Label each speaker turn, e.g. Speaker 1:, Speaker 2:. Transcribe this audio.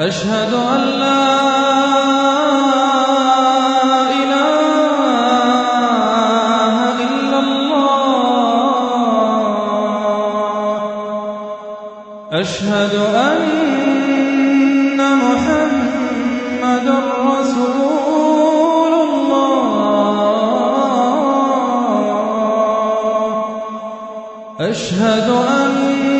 Speaker 1: أشهد أن لا إله إلا الله. أشهد أن رسول الله. أشهد أن